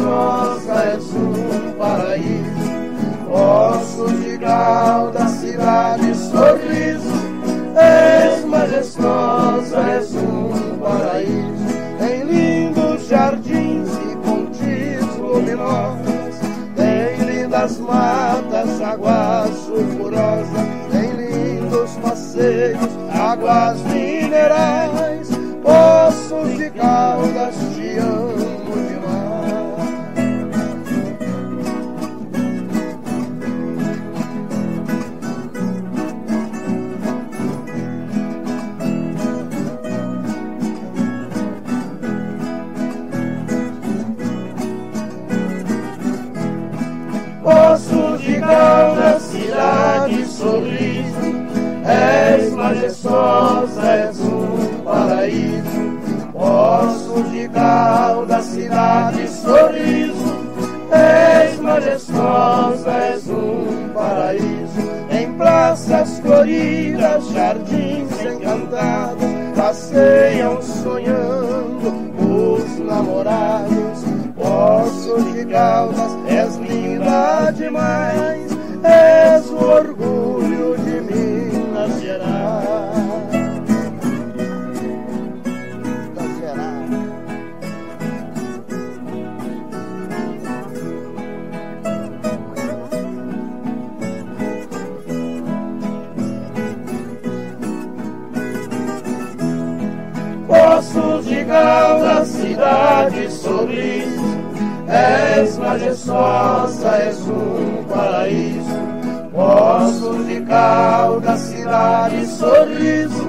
Mosca é um paraíso, ossos de gal da cidade, sorriso. És majestosa, és um paraíso, em lindos jardins e pontes luminosos, em lindas matas, águas sulfurosas, em lindos passeios, águas minerais, poços de caldas De caldas, cidade sorriso, és majestosa, és um paraíso. Poços de caldas, cidade sorriso, és majestosa, és um paraíso. Em praças floridas, jardins encantados, passeiam sonhando os namorados. Poços de caldas, és linda demais, és o orgulho de Minas Gerais. Minas Gerais. Poços de Caldas, cidade sorriso, és majestosa, és um paraíso. Poços de Caldas, cidade sorriso,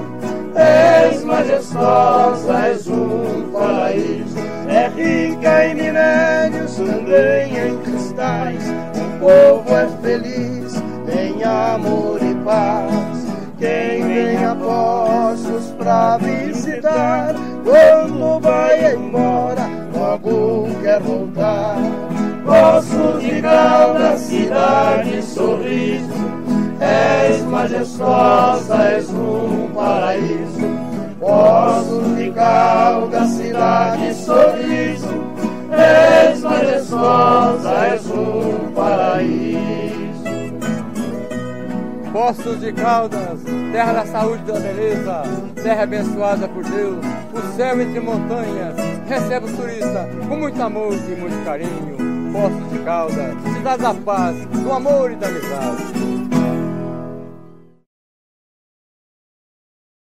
és majestosa, és um paraíso. É rica em minérios, também em cristais. O povo é feliz, tem amor e paz. Quem vem a Poços pra visitar, quando vai embora, logo quer voltar. Caldas, cidade sorriso, és majestosa, és um paraíso. Poços de Caldas, cidade sorriso, és majestosa, és um paraíso. Poços de Caldas, terra da saúde da beleza, terra abençoada por Deus, o céu entre montanhas, recebe os turistas com muito amor e muito carinho. Poços de Caldas, cidade da paz, do amor e da amizade.